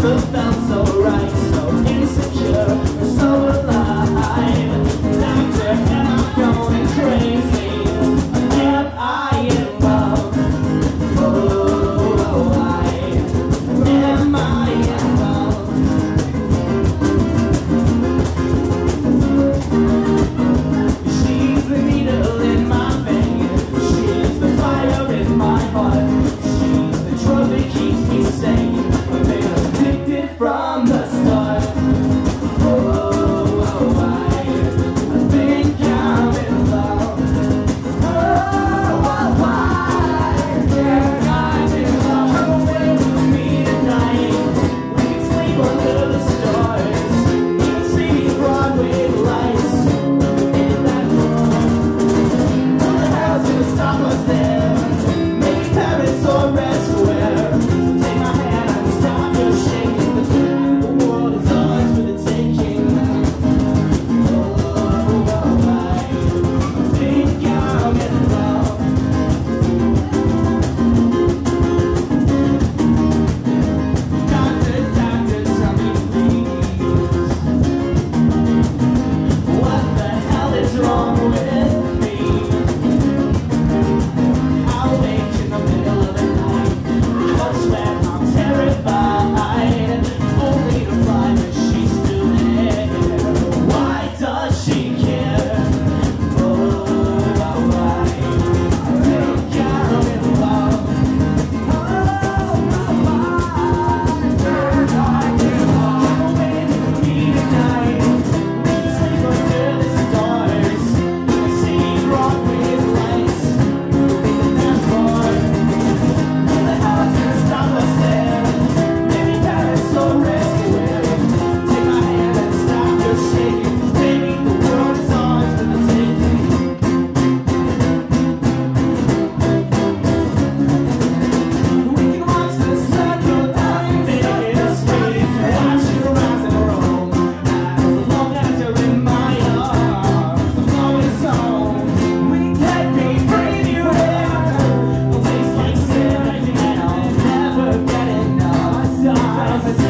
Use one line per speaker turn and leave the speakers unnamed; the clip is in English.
the night. Não,